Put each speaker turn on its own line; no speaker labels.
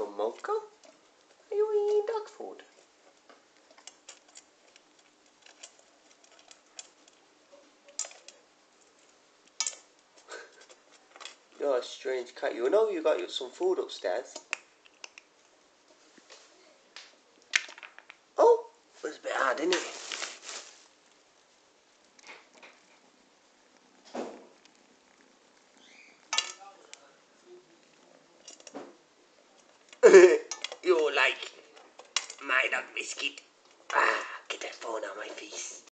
Mocha? Are you eating dog food? You're a strange cat. You know you got some food upstairs. Oh, it was a bit hard, didn't it? you like my dog biscuit? Ah, get that phone out my face.